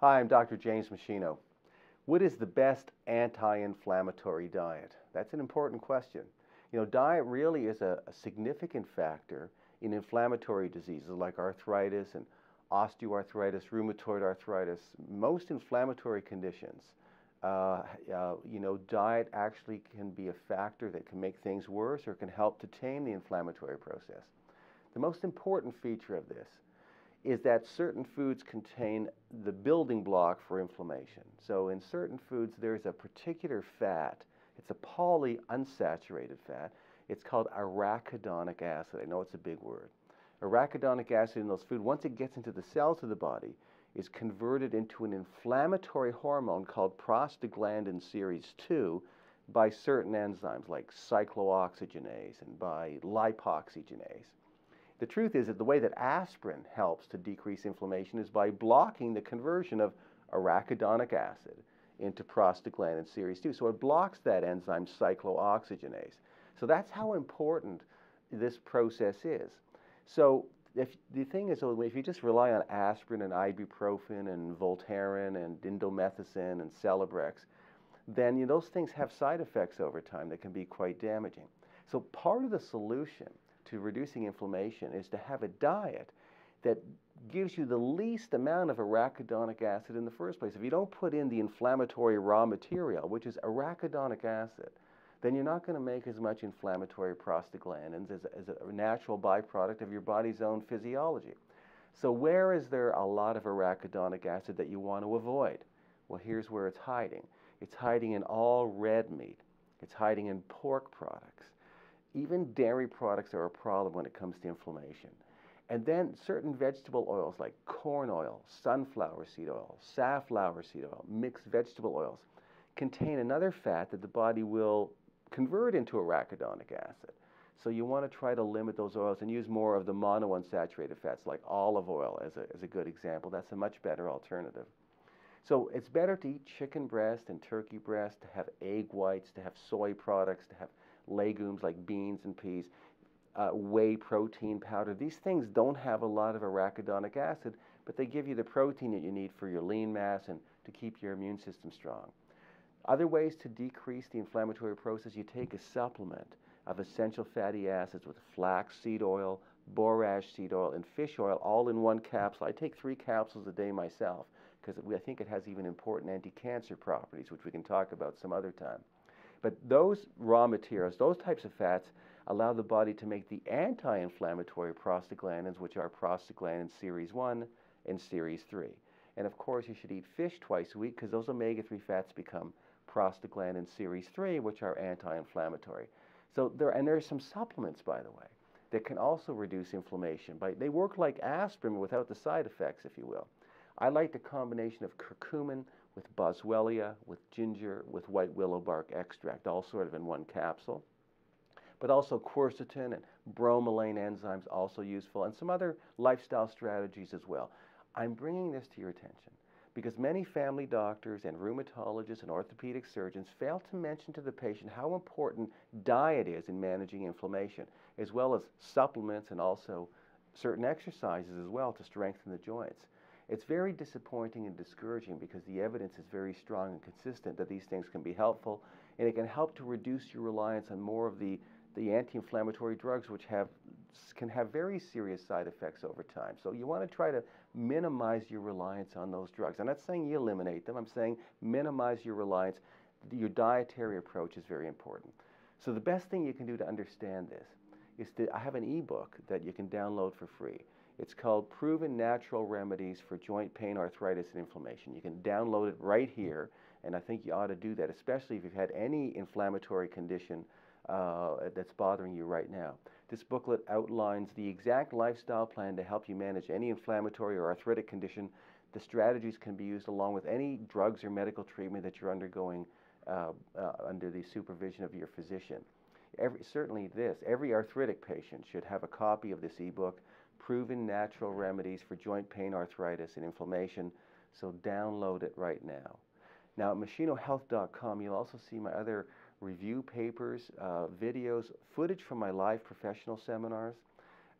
Hi, I'm Dr. James Meschino. What is the best anti-inflammatory diet? That's an important question. You know, diet really is a, a significant factor in inflammatory diseases like arthritis and osteoarthritis, rheumatoid arthritis, most inflammatory conditions. Uh, uh, you know, diet actually can be a factor that can make things worse or can help to tame the inflammatory process. The most important feature of this is that certain foods contain the building block for inflammation. So in certain foods, there's a particular fat. It's a polyunsaturated fat. It's called arachidonic acid. I know it's a big word. Arachidonic acid in those foods, once it gets into the cells of the body, is converted into an inflammatory hormone called prostaglandin series 2 by certain enzymes like cyclooxygenase and by lipoxygenase. The truth is that the way that aspirin helps to decrease inflammation is by blocking the conversion of arachidonic acid into prostaglandin series 2. So it blocks that enzyme cyclooxygenase. So that's how important this process is. So if the thing is, if you just rely on aspirin and ibuprofen and Voltaren and indomethacin and Celebrex, then you know, those things have side effects over time that can be quite damaging. So part of the solution to reducing inflammation is to have a diet that gives you the least amount of arachidonic acid in the first place. If you don't put in the inflammatory raw material, which is arachidonic acid, then you're not going to make as much inflammatory prostaglandins as, as a natural byproduct of your body's own physiology. So where is there a lot of arachidonic acid that you want to avoid? Well, here's where it's hiding. It's hiding in all red meat. It's hiding in pork products. Even dairy products are a problem when it comes to inflammation. And then certain vegetable oils like corn oil, sunflower seed oil, safflower seed oil, mixed vegetable oils contain another fat that the body will convert into arachidonic acid. So you want to try to limit those oils and use more of the monounsaturated fats like olive oil as a, as a good example. That's a much better alternative. So it's better to eat chicken breast and turkey breast, to have egg whites, to have soy products, to have legumes like beans and peas, uh, whey protein powder. These things don't have a lot of arachidonic acid, but they give you the protein that you need for your lean mass and to keep your immune system strong. Other ways to decrease the inflammatory process, you take a supplement of essential fatty acids with flaxseed oil, borage seed oil, and fish oil all in one capsule. I take three capsules a day myself because I think it has even important anti-cancer properties, which we can talk about some other time. But those raw materials, those types of fats, allow the body to make the anti-inflammatory prostaglandins, which are prostaglandin series 1 and series 3. And of course, you should eat fish twice a week because those omega-3 fats become prostaglandin series 3, which are anti-inflammatory. So there, and there are some supplements, by the way, that can also reduce inflammation. By, they work like aspirin without the side effects, if you will. I like the combination of curcumin with boswellia, with ginger, with white willow bark extract, all sort of in one capsule. But also quercetin and bromelain enzymes also useful, and some other lifestyle strategies as well. I'm bringing this to your attention because many family doctors and rheumatologists and orthopedic surgeons fail to mention to the patient how important diet is in managing inflammation, as well as supplements and also certain exercises as well to strengthen the joints. It's very disappointing and discouraging because the evidence is very strong and consistent that these things can be helpful and it can help to reduce your reliance on more of the, the anti-inflammatory drugs which have can have very serious side effects over time. So you want to try to minimize your reliance on those drugs. I'm not saying you eliminate them. I'm saying minimize your reliance. Your dietary approach is very important. So the best thing you can do to understand this is to I have an ebook that you can download for free. It's called Proven Natural Remedies for Joint Pain, Arthritis, and Inflammation. You can download it right here, and I think you ought to do that, especially if you've had any inflammatory condition uh, that's bothering you right now. This booklet outlines the exact lifestyle plan to help you manage any inflammatory or arthritic condition. The strategies can be used along with any drugs or medical treatment that you're undergoing uh, uh, under the supervision of your physician. Every, certainly this, every arthritic patient should have a copy of this ebook proven natural remedies for joint pain, arthritis, and inflammation. So download it right now. Now at meschinohealth.com, you'll also see my other review papers, uh, videos, footage from my live professional seminars.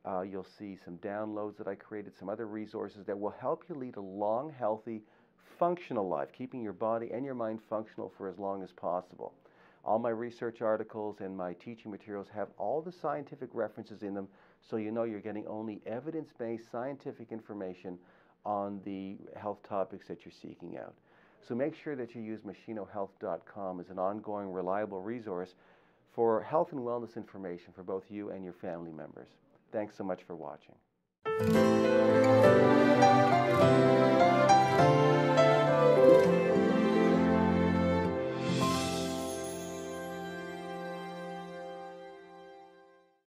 Uh, you'll see some downloads that I created, some other resources that will help you lead a long, healthy, functional life, keeping your body and your mind functional for as long as possible. All my research articles and my teaching materials have all the scientific references in them so you know you're getting only evidence based scientific information on the health topics that you're seeking out. So make sure that you use meschinohealth.com as an ongoing, reliable resource for health and wellness information for both you and your family members. Thanks so much for watching.